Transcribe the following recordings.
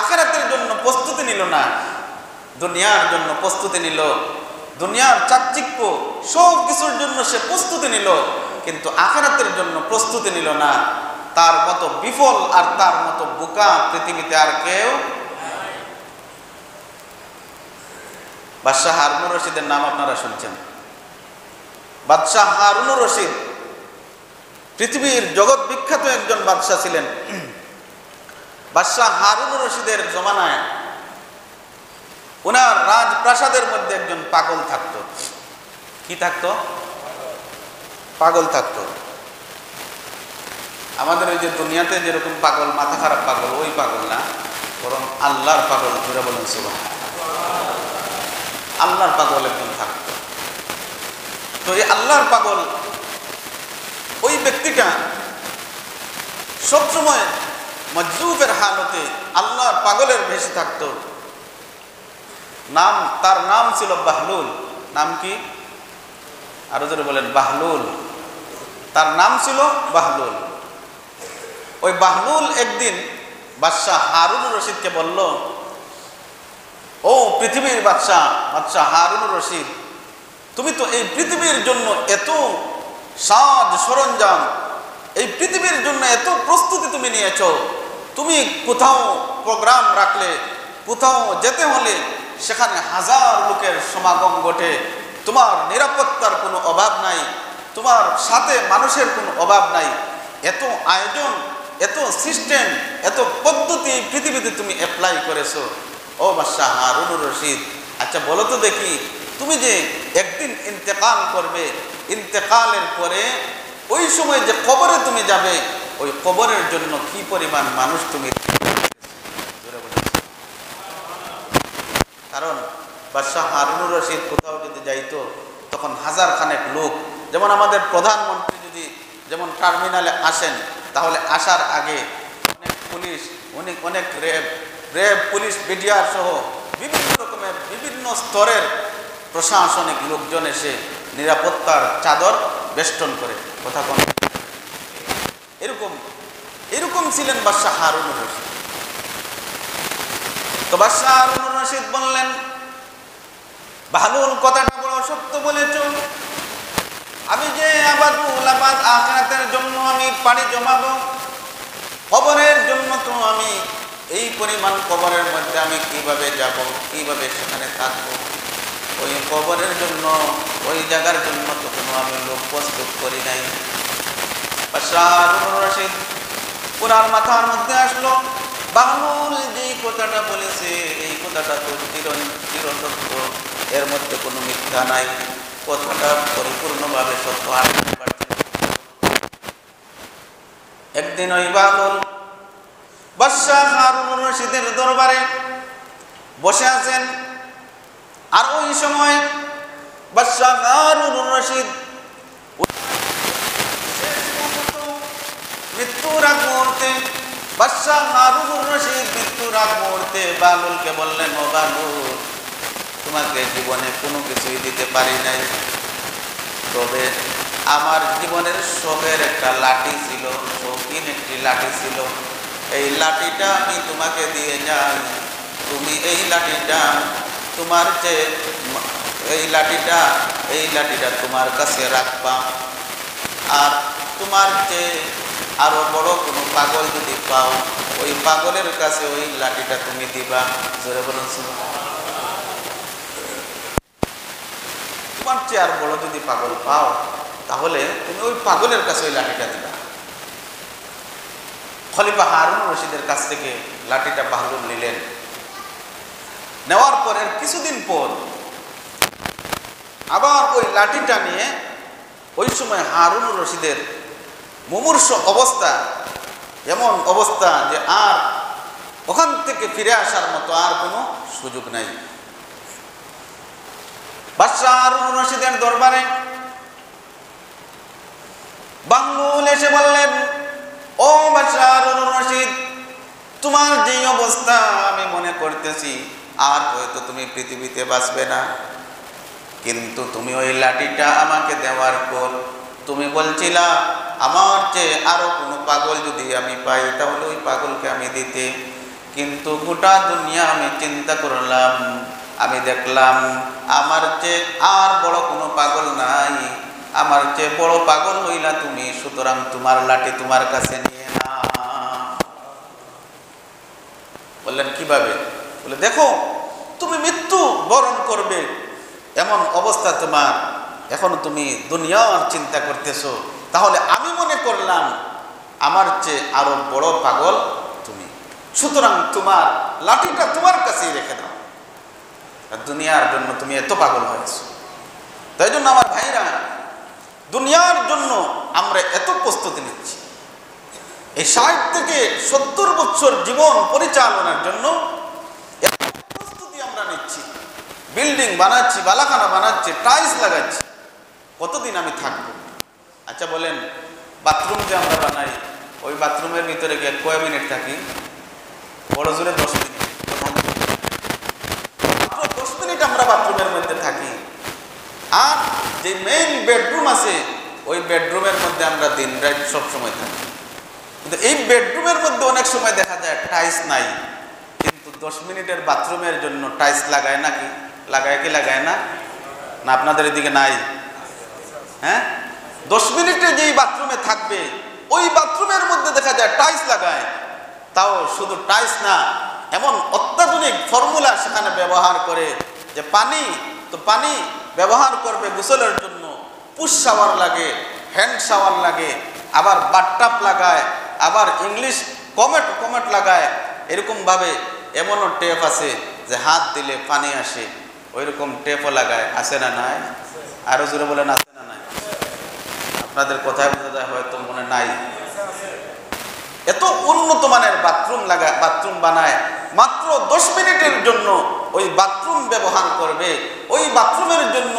আখেরাতের জন্য প্রস্তুতি নিল না। দুনিয়ার জন্য প্রস্তুতি নিল। দুনিয়ার চাকচিক্য সব কিছুর জন্য সে প্রস্তুতি নিল, কিন্তু আখেরাতের জন্য প্রস্তুতি নিল না। তার মতো বিফল আর তার মতো বোকা পৃথিবীতে আর কেউ বাদশাহ হারুনুর রশিদের নাম আপনারা শুনছেন। বাদশাহ হারুনুর রশিদ, পৃথিবীর জগৎ বিখ্যাত একজন বাদশাহ ছিলেন। বাদশাহ হারুন রশিদের জমানায় ওনার রাজপ্রাসাদের মধ্যে একজন পাগল থাকত। কি থাকতো? পাগল থাকতো। আমাদের ওই যে দুনিয়াতে যেরকম পাগল, মাথা খারাপ পাগল, ওই পাগল না, বরং আল্লাহর পাগল ঘুরে বলেন সুবাহ আল্লাহর পাগল একজন থাকতো। তো এই আল্লাহর পাগল, ওই ব্যক্তিটা সবসময় মজরুবের হালতে আল্লাহর পাগলের ভেসে থাকতো। নাম, তার নাম ছিল বাহলুল। নাম কি? আরও জোরে বলেন, বাহলুল। তার নাম ছিল বাহলুল। ওই বাহলুল একদিন বাদশাহ হারুন রশিদকে বলল, ও পৃথিবীর বাদশাহ বাদশাহ হারুন রশিদ, তুমি তো এই পৃথিবীর জন্য এত সাজ সরঞ্জাম, এই পৃথিবীর জন্য এত প্রস্তুতি তুমি নিয়েছ। তুমি কোথাও প্রোগ্রাম রাখলে, কোথাও যেতে হলে, সেখানে হাজার লোকের সমাগম ঘটে। তোমার নিরাপত্তার কোনো অভাব নাই, তোমার সাথে মানুষের কোনো অভাব নাই। এত আয়োজন, এত সিস্টেম, এত পদ্ধতি পৃথিবীতে তুমি অ্যাপ্লাই করেছ। ও বাদশাহ হারুনুর রশিদ আচ্ছা বলো তো দেখি, তুমি যে একদিন ইন্তেকাল করবে, ইন্তেকালের পরে ওই সময় যে কবরে তুমি যাবে ওই কবরের জন্য কি পরিমাণ মানুষ তুমি কারণ বাদশাহ হারুনুর রশিদ কোথাও যদি যাইতো, তখন হাজার খানেক লোক, যেমন আমাদের প্রধানমন্ত্রী যদি যেমন টার্মিনালে আসেন, তাহলে আসার আগে অনেক পুলিশ, অনেক অনেক র্যাব র্যাব পুলিশ, বিডিআর সহ বিভিন্ন রকমের বিভিন্ন স্তরের প্রশাসনিক লোকজন এসে নিরাপত্তার চাদর বেষ্টন করে। কথা কোন এরকম এরকম ছিলেন বাদশাহ হারুনুর রশিদ। তো বাদশাহ হারুনুর রশিদ বললেন বাহলুল কথাটা বড় সত্য বলেছ। আমি যে আবাদুল আবাদ আখরাতের জন্য আমি পানি জমাবো, কবরের জন্য তো আমি এই পরিমাণ কবরের মধ্যে আমি কীভাবে যাব, কীভাবে সেখানে থাকব? ওই কবরের জন্য, ওই জায়গার জন্য তো কোনো আমি লোক প্রস্তুত করি নাই। রশিদ পুরার মাথার মধ্যে আসলো বাহলুল যেই কথাটা বলেছে, এই কথাটা তো চির চিরসত্য। এর মধ্যে কোনো মিথ্যা নাই। কথাটা পরিপূর্ণভাবে সত্য একদিন ওই বাহলুল বাদশাহ হারুনুর রশিদের দরবারে বসে আছেন। আর ওই সময় বাদশাহ হারুনুর রশিদ মুহূর্তে। বাদশাহ হারুনুর রশিদ মৃত্যুর মুহূর্তে বালুলকে বললেন, ও বালুল, তোমাকে জীবনে কোনো কিছুই দিতে পারি নাই। তবে আমার জীবনের শোকের একটা লাঠি ছিল, শৌখিন একটি লাঠি ছিল। এই লাঠিটা আমি তোমাকে দিয়ে যাই। তুমি এই লাঠিটা, তোমার যে এই লাঠিটা এই লাঠিটা তোমার কাছে রাখবা। আর তোমার যে আরও বড় কোনো পাগল যদি পাও, ওই পাগলের কাছে ওই লাঠিটা তুমি দিবা। জোরে বলুন তোমার চেয়ে আর বড় যদি পাগল পাও, তাহলে তুমি ওই পাগলের কাছে ওই লাঠিটা দিবা। খলিফা হারুন রশিদের কাছ থেকে লাঠিটা বাহরুল নিলেন। নেওয়ার পরের কিছুদিন পর আবার ওই লাঠিটা নিয়ে ওই সময় হারুন রশিদের মুমূর্ষ অবস্থা, এমন অবস্থা যে আর ওখান থেকে ফিরে আসার মতো আর কোনো সুযোগ নাই। বাদশাহ হারুন রশিদের দরবারে বাংলুল এসে বললেন, ও বাদশাহ হারুন রশিদ, তোমার যে অবস্থা আমি মনে করতেছি, আর হয়তো তুমি পৃথিবীতে বাঁচবে না। কিন্তু তুমি ওই লাঠিটা আমাকে দেওয়ার পর তুমি বলছিলা আমার চেয়ে আরও কোনো পাগল যদি আমি পাই, তাহলে ওই পাগলকে আমি দিতে। কিন্তু গোটা দুনিয়া আমি চিন্তা করলাম, আমি দেখলাম আমার চেয়ে আর বড় কোনো পাগল নাই। আমার চেয়ে বড় পাগল হইলা তুমি, সুতরাং তোমার লাঠি তোমার কাছে নিয়ে না বললেন, কীভাবে? বলে, দেখো, তুমি মৃত্যু বরণ করবে। এমন অবস্থা তোমার। এখন তুমি দুনিয়ার চিন্তা করতেছো। তাহলে আমি মনে করলাম, আমার চেয়ে আরও বড় পাগল তুমি। সুতরাং তোমার লাঠিটা তোমার কাছেই রেখে দাও। দুনিয়ার জন্য তুমি এত পাগল হয়েছো। তাই জন্য আমার ভাইরা, দুনিয়ার জন্য আমরা এত প্রস্তুতি নিচ্ছি। এই ষাট থেকে সত্তর বছর জীবন পরিচালনার জন্য প্রস্তুতি আমরা নিচ্ছি। বিল্ডিং বানাচ্ছি, বালাখানা বানাচ্ছি, টাইলস লাগাচ্ছি। কতদিন আমি থাকব? আচ্ছা বলেন, বাথরুম যে আমরা বানাই, ওই বাথরুমের ভিতরে গিয়ে কয় মিনিট থাকি? বড় জোরে দশ মিনিট দশ মিনিট আমরা বাথরুমের মধ্যে থাকি। আর যে মেইন বেডরুম আছে, ওই বেডরুমের মধ্যে আমরা দিন রাত সব সময় থাকি। কিন্তু এই বেডরুমের মধ্যে অনেক সময় দেখা যায় টাইলস নাই। কিন্তু দশ মিনিটের বাথরুমের জন্য টাইলস লাগায় নাকি? লাগায় কি লাগায় না? না, আপনাদের এদিকে নাই। হ্যাঁ? দশ মিনিটে যেই বাথরুমে থাকবে, ওই বাথরুমের মধ্যে দেখা যায় টাইলস লাগায়। তাও শুধু টাইলস না, এমন অত্যাধুনিক ফর্মুলা সেখানে ব্যবহার করে যে পানি, তো পানি ব্যবহার করবে গোসলের জন্য। পুশ শাওয়ার লাগে, হ্যান্ড শাওয়ার লাগে, আবার বাটটাপ লাগায়, আবার ইংলিশ কমেট কমেট লাগায়। এরকমভাবে এমনও টেপ আছে যে হাত দিলে পানি আসে, ওইরকম টেপও লাগায়। আসে না নাই? আরও জোরে বলেন আসে না নাই? আপনাদের কথায় বোঝা যায় হয়তো মনে নাই। এত উন্নত মানের বাথরুম লাগা বাথরুম বানায়, মাত্র দশ মিনিটের জন্য ওই বাথরুম ব্যবহার করবে। ওই বাথরুমের জন্য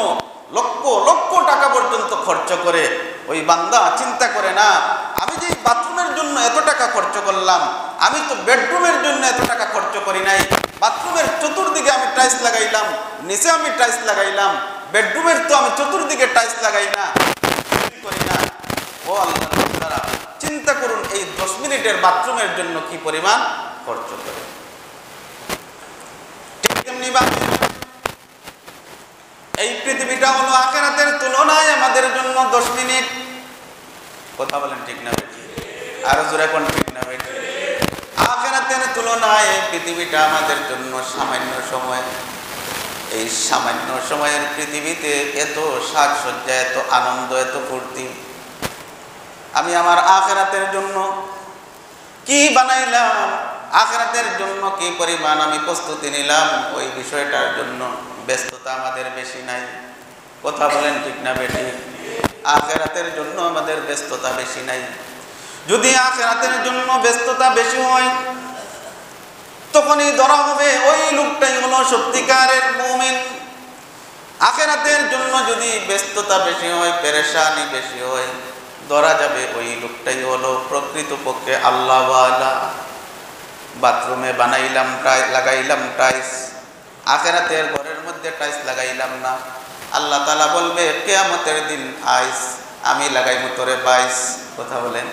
লক্ষ লক্ষ টাকা পর্যন্ত খরচ করে। ওই বান্দা চিন্তা করে না, আমি যে বাথরুমের জন্য এত টাকা খরচ করলাম, আমি তো বেডরুমের জন্য এত টাকা খরচ করি নাই। বাথরুমের চতুর্দিকে আমি টাইলস লাগাইলাম, নিচে আমি টাইলস লাগাইলাম, বেডরুমের তো আমি চতুর্দিকে টাইলস লাগাই না। করি না ও আল্লাহ চিন্তা করুন এই দশ মিনিটের বাথরুমের জন্য কি পরিমাণ খরচ করে। এই পৃথিবীটা হলো আখেরাতের তুলনায় আমাদের জন্য দশ মিনিট। কথা বলেন ঠিক না আরও জোরে কোন ঠিক না আখেরাতের তুলনায় পৃথিবীটা আমাদের জন্য সামান্য সময়। এই সামান্য সময়ের পৃথিবীতে এত সাজসজ্জা, এত আনন্দ, এত ফুর্তি। আমি আমার আখেরাতের জন্য কি বানাইলাম? আখেরাতের জন্য কি পরিমাণ আমি প্রস্তুতি নিলাম? ওই বিষয়টার জন্য ব্যস্ততা আমাদের বেশি নাই। কথা বলেন ঠিক না বেটি আখেরাতের জন্য আমাদের ব্যস্ততা বেশি নাই। যদি আখেরাতের জন্য ব্যস্ততা বেশি হয় তখনই ধরা হবে ওই লোকটাই হলো সত্যিকারের মুমিন। আখেরাতের জন্য যদি ব্যস্ততা বেশি হয়, পেরেশানি বেশি হয়, ধরা যাবে ওই লোকটাই হলো প্রকৃতপক্ষে আল্লাহওয়ালা। বাথরুমে বানাইলাম টাইস, লাগাইলাম টাইস। আখেরাতের ঘরের মধ্যে টাইস লাগাইলাম না। আল্লাহ তালা বলবে, কেয়ামতের দিন আইস, আমি লাগাইব তোরে বাইস কথা বলেন।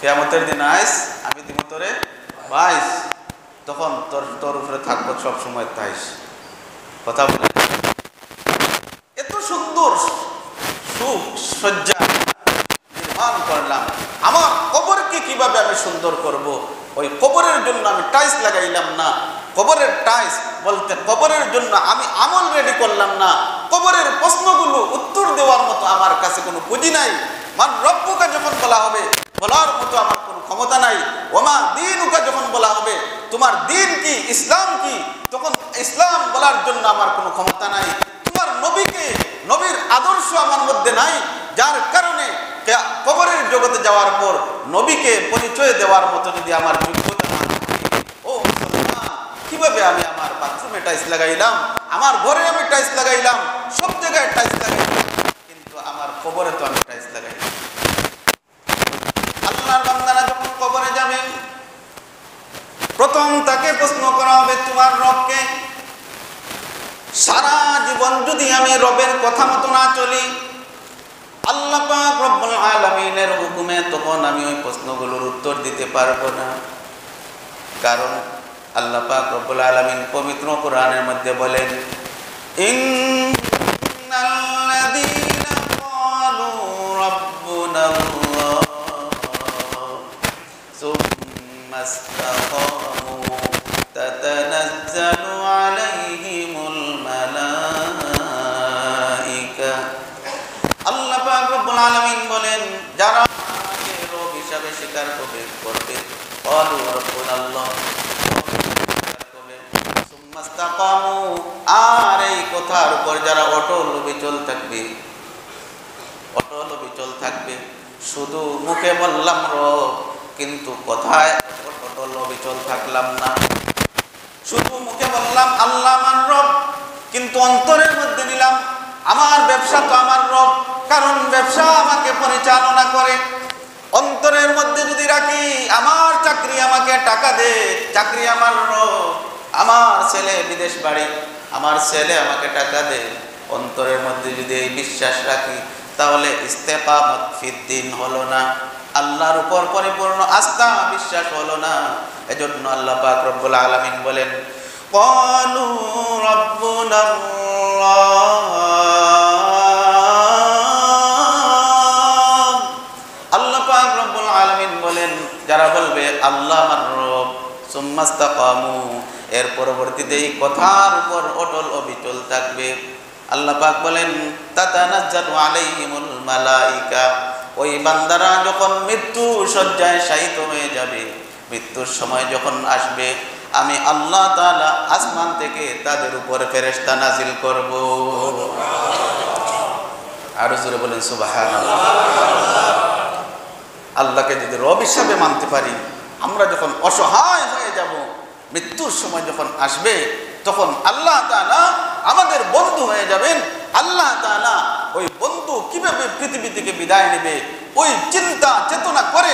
কেয়ামতের দিন আইস, আমি দিব তোরে বাইস তখন তোর তোর উপরে থাকব সব সময় তাইস। কথা বলে এত সুন্দর সুখ সজ্জা নির্মাণ করলাম। আমার কবরকে কীভাবে আমি সুন্দর করব? ওই কবরের জন্য আমি টাইস লাগাইলাম না। কবরের টাইস বলতে কবরের জন্য আমি আমল রেডি করলাম না। কবরের প্রশ্নগুলো উত্তর দেওয়ার মতো আমার কাছে কোনো পুঁজি নাই। মান রব্বুকা যখন বলা হবে বলার মতো আমার কোনো ক্ষমতা নাই। ওমা দিন উকা যখন বলা হবে তোমার দিন কি ইসলাম কি তখন ইসলাম বলার জন্য আমার কোনো ক্ষমতা নাই। তোমার নবীকে নবীর আদর্শ আমার মধ্যে নাই যার কারণে কবরের জগতে যাওয়ার পর নবীকে পরিচয় দেওয়ার মতো যদি আমার যোগ্যতা না ও মুসলমান, কীভাবে আমি আমার বাথরুমে টাইলস লাগাইলাম আমার ঘরে আমি টাইস লাগাইলাম সব জায়গায় টাইস লাগাইলাম কিন্তু আমার কবরে তো আমি আল্লাহর বান্দারা যখন কবরে যাবে, প্রথম তাকে প্রশ্ন করা হবে, তোমার রবকে সারা জীবন যদি আমি রবের কথা মতো না চলি, আল্লাহ রব্বুল আলামিনের হুকুমে তখন আমি ওই প্রশ্নগুলোর উত্তর দিতে পারব না। কারণ আল্লাহ পাক রব্বুল আলামিন পবিত্র কোরআনের মধ্যে বলেন ইন্নাল্লাযীনা তাতানাজ্জালু আলাইহিমুল মালাইকা আল্লাহ পাক রব্বুল আলামিন বলেন, যারা আমাকে রব হিসাবে স্বীকার করবে করবে, ক্বালু রাব্বুনাল্লাহ সুম্মাস্তাকামু আর এই কথার উপর যারা অটল বিচল থাকবে, অটল বিচল থাকবে। শুধু মুখে বললাম রব কিন্তু কথায় অটল বিচল থাকলাম না। শুধু মুখে বললাম, আল্লাহ আমার রব। কিন্তু অন্তরের মধ্যে নিলাম, আমার ব্যবসা তো আমার রব, কারণ ব্যবসা আমাকে পরিচালনা করে। অন্তরের মধ্যে যদি রাখি, আমার চাকরি আমাকে টাকা দে, চাকরি আমার রব। আমার ছেলে বিদেশ বাড়ি, আমার ছেলে আমাকে টাকা দে। অন্তরের মধ্যে যদি এই বিশ্বাস রাখি, তাহলে ইস্তেকামত ফিদ্দিন হলো না। আল্লাহর উপর পরিপূর্ণ আস্থা, বিশ্বাস হলো না। এজন্য আল্লাহ পাক রব্বুল আলামিন বলেন قالوا ربنا الله আল্লাহ পাক রব্বুল আলামিন বলেন যারা বলবে আল্লাহ আমার রব সুম্মাস্তাকামু এর পরবর্তীতে এই কথার উপর অটল অবিচল থাকবে আল্লাহ পাক বলেন তাতানাজ্জালু আলাইহিমুল মালাইকা ওই বান্দারা যখন মৃত্যু শয্যায় শায়িত হয়ে যাবে মৃত্যুর সময় যখন আসবে, আমি আল্লাহ তাআলা আসমান থেকে তাদের উপর ফেরেশতা নাজিল করব। আরও জোরে বলেন, সুবহানাল্লাহ। আল্লাহকে যদি রব হিসাবে মানতে পারি, আমরা যখন অসহায় হয়ে যাব, মৃত্যুর সময় যখন আসবে, তখন আল্লাহ তাআলা আমাদের বন্ধু হয়ে যাবেন। আল্লাহ তাআলা ওই বন্ধু কীভাবে পৃথিবী থেকে বিদায় নেবে, ওই চিন্তা চেতনা করে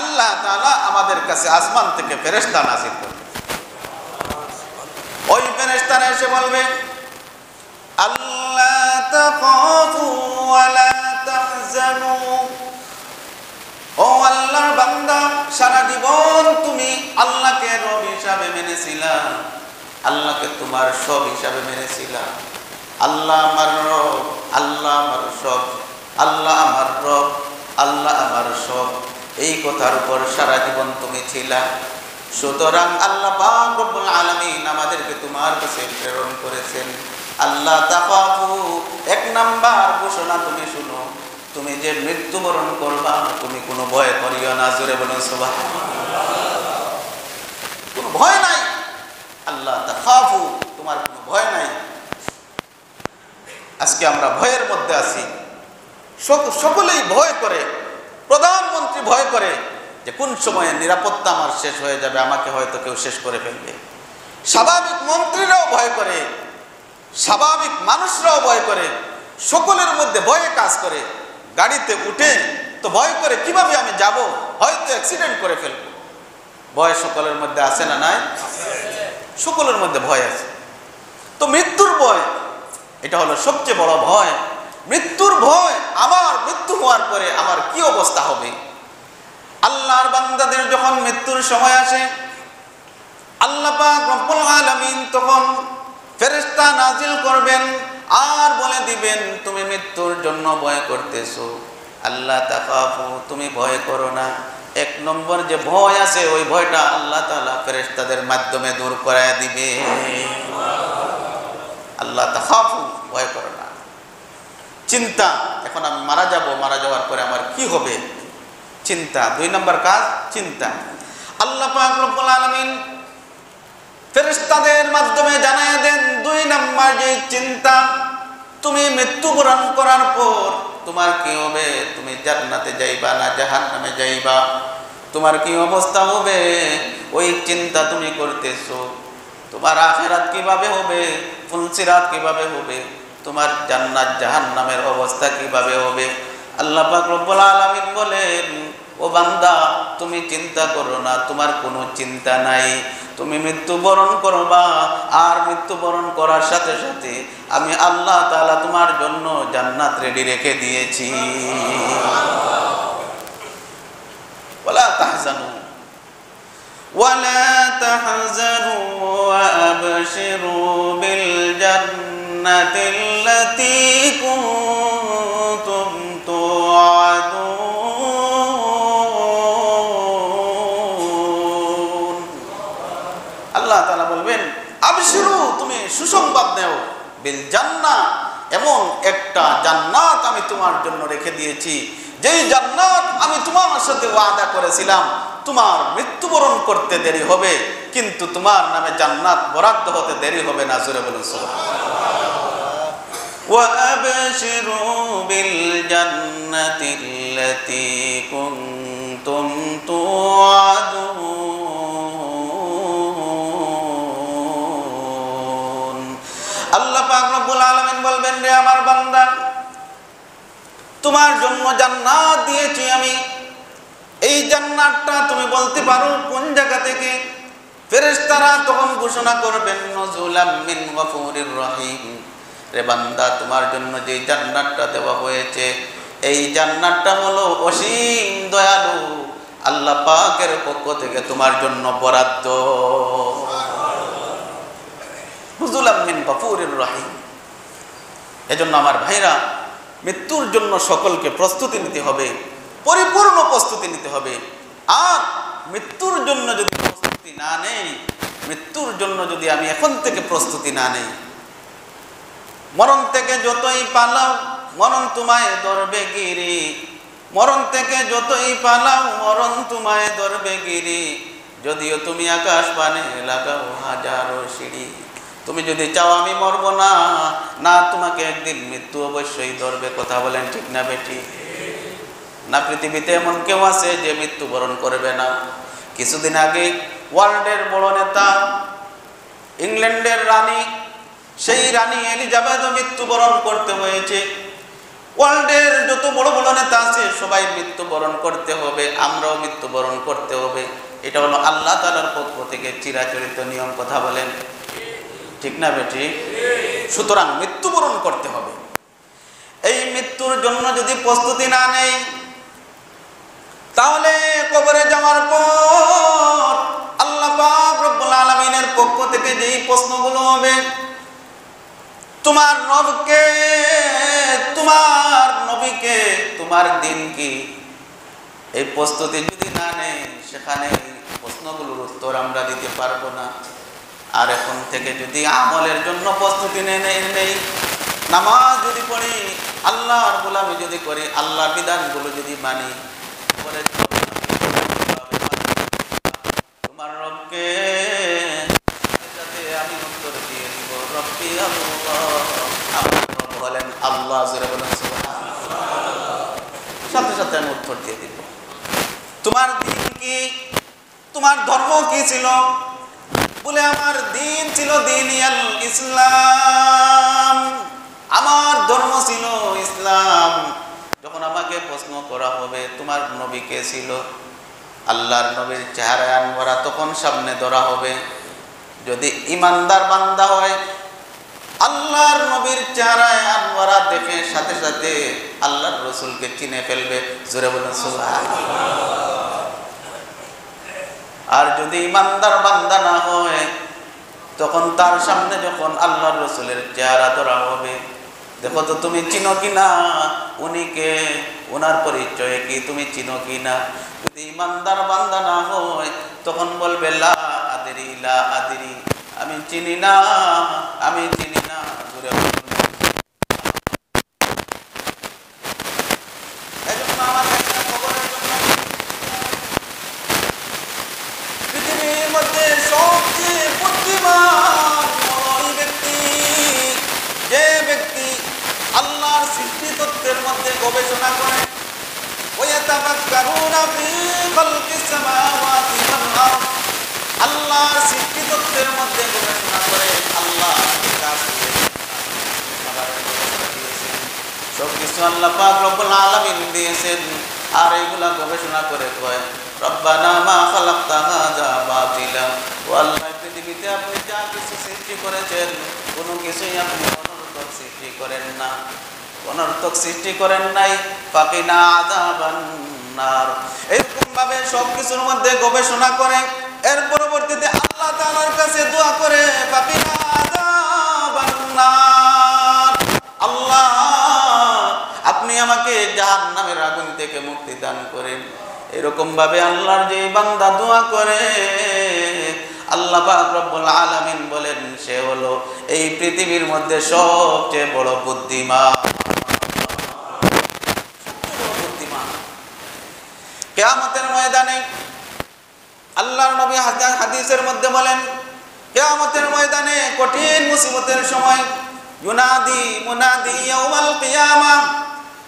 আল্লাহ তাআলা আমাদের কাছে আসমান থেকে ফেরেশতা নাজিল করবে। ওই ফেরেশতারা এসে বলবে আল্লাহ ও আল্লাহর বান্দা, সারা জীবন তুমি আল্লাহকে রব হিসাবে মেনেছিলা। আল্লাহকে তোমার সব হিসাবে মেনেছিলা। আল্লাহ আমার রব, আল্লাহ আমার সব, আল্লাহ আমার রব, আল্লাহ আমার সব। এই কথার উপর সারা জীবন তুমি ছিলা। সুতরাং আল্লাহ পাক রব্বুল আলামিন আমাদেরকে তোমার কাছে প্রেরণ করেছেন। আল্লাহ তাকাফু এক নাম্বার ঘোষণা তুমি শুনো, তুমি যে মৃত্যুবরণ করবা, তুমি কোনো ভয় করিও না, জোরে বলুন সুবহানাল্লাহ। কোনো ভয় নাই। আল্লাহ তাফাফু, তোমার কোনো ভয় নাই। আজকে আমরা ভয়ের মধ্যে আছি। সক- সকলেই ভয় করে। প্রধানমন্ত্রী ভয় করে যে কোন সময়ে নিরাপত্তা আমার শেষ হয়ে যাবে, আমাকে হয়তো কেউ শেষ করে ফেলবে। স্বাভাবিক মন্ত্রীরাও ভয় করে, স্বাভাবিক মানুষরাও ভয় করে, সকলের মধ্যে ভয়ে কাজ করে, গাড়িতে উঠে তো ভয় করে, কীভাবে আমি যাব? হয়তো অ্যাক্সিডেন্ট করে ফেলব। ভয় সকলের মধ্যে আছে না নাই? সকলের মধ্যে ভয় আছে। তো মৃত্যুর ভয়, এটা হলো সবচেয়ে বড় ভয়। মৃত্যুর ভয়, আমার মৃত্যু হওয়ার পরে আমার কি অবস্থা হবে? আল্লাহর বান্দাদের যখন মৃত্যুর সময় আসে, আল্লাহ পাক রব্বুল আলামিন তখন ফেরেশতা নাজিল করবেন আর বলে দিবেন, তুমি মৃত্যুর জন্য ভয় করতেছো। আল্লাহ তাকাফু তুমি ভয় করো না। এক নম্বর যে ভয় আছে, ওই ভয়টা আল্লাহ তাআলা ফেরেশতাদের মাধ্যমে দূর করায় দিবে। আল্লাহ তাকাফু ভয় করো না। চিন্তা, এখন আমি মারা যাব, মারা যাওয়ার পরে আমার কি হবে? চিন্তা। দুই নম্বর কাজ, চিন্তা। আল্লাহ রব্বুল আলামিন ফেরেশতাদের মাধ্যমে জানায় দেন, দুই নাম্বার যে চিন্তা, তুমি মৃত্যুবরণ করার পর তোমার কি হবে? তুমি জান্নাতে যাইবা না জাহান্নামে যাইবা? তোমার কি অবস্থা হবে? ওই চিন্তা তুমি করতেছো। তোমার আখেরাত কীভাবে হবে? ফুলসিরাত কীভাবে হবে? তোমার জান্নাত জাহান নামের অবস্থা কীভাবে হবে? আল্লাহ পাক রব্বুল আলমিন বলেন, ও বান্দা, তুমি চিন্তা করো না, তোমার কোনো চিন্তা নাই। তুমি মৃত্যুবরণ করবা, আর মৃত্যুবরণ করার সাথে সাথে আমি আল্লাহ তালা তোমার জন্য জান্নাত রেডি রেখে দিয়েছি। ওলা তাহজানু। ওয়ালা তাহজানু আবশিরু বিল জান্নাতিল্লাতি কুনতুম সুসংবাদ নেও বিল জান্নাহ এমন একটা জান্নাত আমি তোমার জন্য রেখে দিয়েছি যেই জান্নাত আমি তোমার সাথে ওয়াদা করেছিলাম তোমার মৃত্যুবরণ করতে দেরি হবে কিন্তু তোমার নামে জান্নাত বরাদ্দ হতে দেরি হবে না জোরে বলুন وأبشروا بالجنة التي كنتم توعدون আলামিন বলবেন, রে আমার বান্দা, তোমার জন্য জান্নাত দিয়েছি আমি। এই জান্নাতটা তুমি বলতে পারো কোন জায়গা থেকে? ফেরেশতারা তখন ঘোষণা করবেন, নজুলাম মিন গফুরির রহিম। রে বান্দা, তোমার জন্য যে জান্নাতটা দেওয়া হয়েছে, এই জান্নাতটা হলো অসীম দয়ালু, আল্লাহ পাকের পক্ষ থেকে তোমার জন্য বরাদ্দ। নুজুলাম মিন গফুরির রহিম। এজন্য আমার ভাইরা মৃত্যুর জন্য সকলকে প্রস্তুতি নিতে হবে, পরিপূর্ণ প্রস্তুতি নিতে হবে। আর মৃত্যুর জন্য যদি প্রস্তুতি না নেই, মৃত্যুর জন্য যদি আমি এখন থেকে প্রস্তুতি না নেই, মরণ থেকে যতই পালাও, মরণ তোমায় ধরবে গিরি। মরণ থেকে যতই পালাও, মরণ তোমায় ধরবে গিরি। যদিও তুমি আকাশ পানে লাগাও হাজারো সিঁড়ি। তুমি যদি চাও আমি মরবো না। না, তোমাকে একদিন মৃত্যু অবশ্যই ধরবে, কথা বলেন ঠিক না বেটি না, পৃথিবীতে এমন কেউ আছে যে মৃত্যুবরণ করবে না। কিছুদিন আগে ওয়ার্ল্ডের বড় নেতা, ইংল্যান্ডের রানী, সেই রানী এলিজাবেথও মৃত্যুবরণ করতে হয়েছে। ওয়ার্ল্ডের যত বড় বড় নেতা আছে, সবাই মৃত্যুবরণ করতে হবে, আমরাও মৃত্যুবরণ করতে হবে। এটা হলো আল্লাহ তালার পক্ষ থেকে চিরাচরিত নিয়ম, কথা বলেন। ঠিক না বেটি? সুতরাং মৃত্যুবরণ করতে হবে। এই মৃত্যুর জন্য যদি প্রস্তুতি না নেই, তাহলে কবরে যাওয়ার পর আল্লাহ রব্বুল আলামিনের পক্ষ থেকে যেই প্রশ্নগুলো হবে, তোমার নবকে তোমার নবীকে, তোমার দিন কি এই প্রস্তুতি যদি না নেই, সেখানে প্রশ্নগুলোর উত্তর আমরা দিতে পারব না। আর এখন থেকে যদি আমলের জন্য প্রস্তুতি নেই নেই নামাজ যদি পড়ি, আল্লাহর গোলামি যদি করি, আল্লাহর বিধানগুলো যদি মানি তোমার রবকে সাথে আমি উত্তর দিয়ে দিব, রব্বি আল্লাহ। হলেন আল্লাহ বলেন সাথে সাথে আমি উত্তর দিয়ে দিব। তোমার দিন কি, তোমার ধর্ম কি ছিল? বলে আমার দিন ছিল দিন ইসলাম। আমার ধর্ম ছিল ইসলাম। যখন আমাকে প্রশ্ন করা হবে, তোমার নবী কে ছিল? আল্লাহর নবীর চেহারায় আনবরা তখন সামনে ধরা হবে। যদি ইমানদার বান্দা হয়, আল্লাহর নবীর চেহারায় আনবরা দেখে সাথে সাথে আল্লাহর রসুলকে চিনে ফেলবে। জোরে বলেন আর যদি ইমানদার বান্দা না হয়, তখন তার সামনে যখন আল্লাহর রসুলের চেহারা ধরা হবে, দেখো তো তুমি চিনো কিনা? উনিকে ওনার পরিচয়ে কি তুমি চিনো কিনা? যদি ইমানদার বান্দা না হয়, তখন বলবে, লা আদেরি লা আদেরি, আমি চিনি না, আমি চিনি না। জুড়ে এজন্য আমার একটা খবরের জন্য পৃথিবীর মধ্যে সবচেয়ে বুদ্ধিমান ওই ব্যক্তি যে ব্যক্তি আল্লাহর সৃষ্টিতত্ত্বের মধ্যে গবেষণা করে। মধ্যে গবেষণা করে সব কিছু আল্লাহ পাক দিয়েছেন, আর এগুলা গবেষণা করে কয়, রব্বানা মা খালাকতা হাযা পৃথিবীতে আপনি যা কিছু সৃষ্টি করেছেন, কোনো কিছুই আপনি অনর্থক সৃষ্টি করেন না। অনর্থক সৃষ্টি করেন নাই, ফাকিনা আযাবান নার। এরকম ভাবে সব কিছুর মধ্যে গবেষণা করে, এর পরবর্তীতে আল্লাহ তালার কাছে দোয়া করে, ফাকিনা আযাবান নার। আল্লাহ, আপনি আমাকে জাহান্নামের আগুন থেকে মুক্তি দান করেন। এরকম ভাবে আল্লাহর যে বান্দা দোয়া করে আল্লাহ রব্বুল আলামিন বলেন, সে হলো এই পৃথিবীর মধ্যে সবচেয়ে বড় বুদ্ধিমান। বুদ্ধিমান। কেয়ামতের ময়দানে আল্লাহর নবী হাদিসের মধ্যে বলেন, কেয়ামতের ময়দানে কঠিন মুসিবতের সময় ইউনাদি মুনাদি ইয়াউমাল কিয়ামা,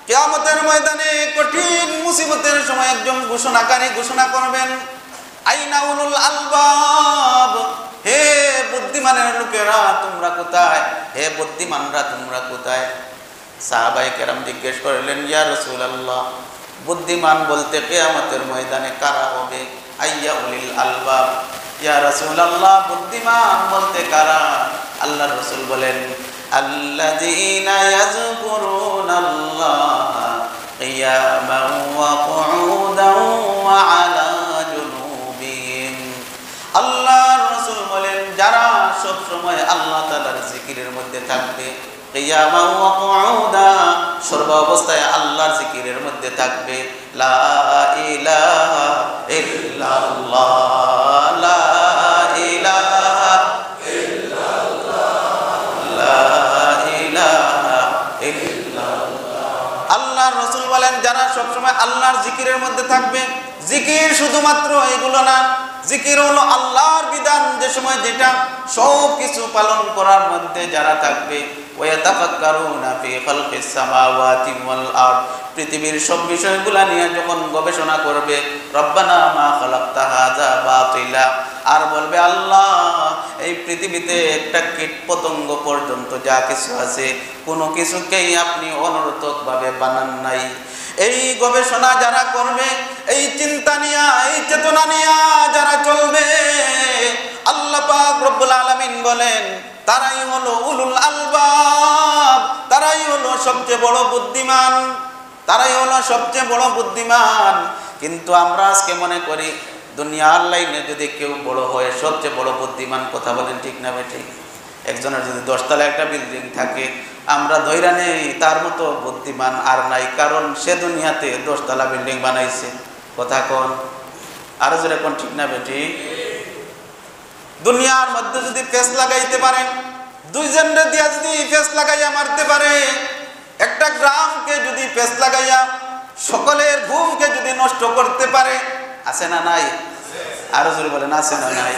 কেয়ামতের ময়দানে কঠিন মুসিবতের সময় একজন ঘোষণাকারী ঘোষণা করবেন আইনা উলুল আলবাব। হে বুদ্ধিমানের লোকেরা, তোমরা কোথায়? হে বুদ্ধিমানরা, তোমরা কোথায়? সাহাবাই কেরাম জিজ্ঞেস করলেন, ইয়া রসুল আল্লাহ বুদ্ধিমান বলতে কেয়ামতের ময়দানে কারা হবে? আইয়া উলিল আলবাব। ইয়া রসুল আল্লাহ বুদ্ধিমান বলতে কারা? আল্লাহ রসুল বলেন কিয়ামান ওয়া কুউদান ওয়া আলা জুনুবিহিম আল্লাহর রাসূল বলেন, যারা সব সময় আল্লাহ তাআলার জিকিরের মধ্যে থাকবে সর্ব অবস্থায় আল্লাহর জিকিরের মধ্যে থাকবে, লা ইলাহা ইল্লাল্লাহ, লা আল্লাহর রসুল বলেন, যারা সবসময় আল্লাহর জিকিরের মধ্যে থাকবে, জিকির শুধুমাত্র এগুলো না জিকির হলো আল্লাহর বিধান। যে সময় যেটা সব কিছু পালন করার মধ্যে যারা থাকবে পৃথিবীর সব বিষয়গুলা নিয়ে যখন গবেষণা করবে, রব্বানা মা খালাকতা হাযা বাতিলা। আর বলবে, আল্লাহ, এই পৃথিবীতে একটা কীট পতঙ্গ পর্যন্ত যা কিছু আছে, কোনো কিছুকেই আপনি অনর্থকভাবে বানান নাই। এই গবেষণা যারা করবে, এই চিন্তা নিয়া, এই চেতনা নিয়া যারা চলবে, আল্লাহ রব্বুল আলামিন বলেন, তারাই হলো উলুল আলবাব, তারাই হলো সবচেয়ে বড় বুদ্ধিমান, তারাই হলো সবচেয়ে বড় বুদ্ধিমান। কিন্তু আমরা আজকে মনে করি, দুনিয়ার লাইনে যদি কেউ বড় হয় সবচেয়ে বড় বুদ্ধিমান, কথা বলেন ঠিক না ঠিক? একজনের যদি দশতলা একটা বিল্ডিং থাকে আমরা ধৈরা নেই তার মতো বুদ্ধিমান আর নাই, কারণ সে দুনিয়াতে দশতলা বিল্ডিং বানাইছে। কথা কন। আরও যেটা কোন, ঠিক না বেটি? দুনিয়ার মধ্যে যদি ফেস লাগাইতে পারেন দুইজনরে দিয়া যদি ফেস লাগাইয়া মারতে পারে, একটা গ্রামকে যদি ফেস লাগাইয়া সকলের ঘুমকে যদি নষ্ট করতে পারে, আছে না নাই? আরও জোরে বলেন, আছে না নাই?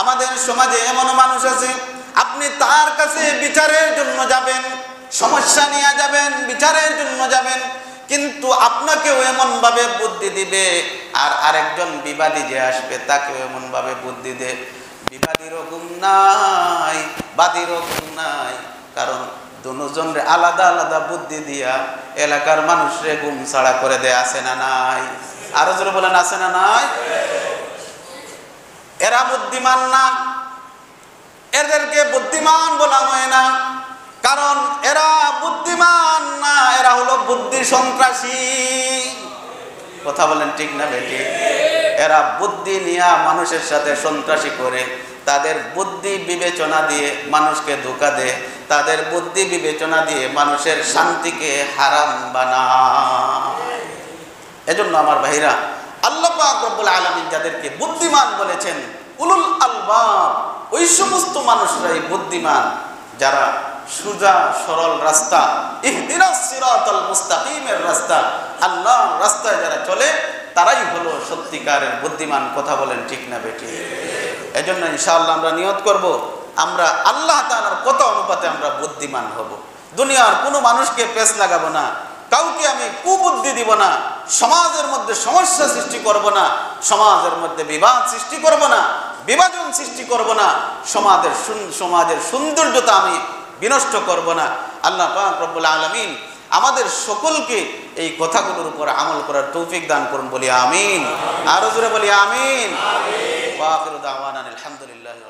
আমাদের সমাজে এমন মানুষ আছে আপনি তার কাছে বিচারের জন্য যাবেন, সমস্যা নিয়ে যাবেন, বিচারের জন্য যাবেন, কিন্তু আপনাকেও এমন ভাবে বুদ্ধি দিবে আর আরেকজন বিবাদী যে আসবে তাকেও এমন ভাবে বুদ্ধি দে। বিবাদীরও গুণ নাই, বাদীরও গুণ নাই, কারণ দুজনরে আলাদা আলাদা বুদ্ধি দিয়া এলাকার মানুষরে গুম ছাড়া করে দেয় আছে না নাই? আরও জোরে বলেন, আছে না নাই? এরা বুদ্ধিমান না। এদেরকে বুদ্ধিমান বলা হয় না। কারণ এরা বুদ্ধিমান না, এরা হলো বুদ্ধি সন্ত্রাসী। কথা বলেন ঠিক না বেটি এরা বুদ্ধি নিয়ে মানুষের সাথে সন্ত্রাসী করে, তাদের বুদ্ধি বিবেচনা দিয়ে মানুষকে ধোকা দেয়, তাদের বুদ্ধি বিবেচনা দিয়ে মানুষের শান্তিকে হারাম বানায়। এজন্য আমার ভাইরা, আল্লাহ পাক রব্বুল আলামিন যাদেরকে বুদ্ধিমান বলেছেন উলুল আলবাব, ওই সমস্ত মানুষরাই বুদ্ধিমান যারা সুজা, সরল রাস্তা, ইহদিনাস সিরাতাল মুস্তাকিমের রাস্তা, আল্লাহর রাস্তায় যারা চলে, তারাই হলো সত্যিকারের বুদ্ধিমান, কথা বলেন ঠিক না বেটি এজন্য ইনশাআল্লাহ আমরা নিয়ত করব, আমরা আল্লাহ তাআলার কত অনুপাতে আমরা বুদ্ধিমান হব। দুনিয়ার কোনো মানুষকে পেছ লাগাবো না। কাউকে আমি কুবুদ্ধি দিব না, সমাজের মধ্যে সমস্যা সৃষ্টি করব না, সমাজের মধ্যে বিবাদ সৃষ্টি করব না, বিভাজন সৃষ্টি করব না, সমাজের সমাজের সৌন্দর্যতা আমি বিনষ্ট করব না। আল্লাহ পাক রব্বুল আলামিন আমাদের সকলকে এই কথাগুলোর উপর আমল করার তৌফিক দান করুন, বলি আমিন। আরও জোরে বলি আমিন। আলহামদুলিল্লাহি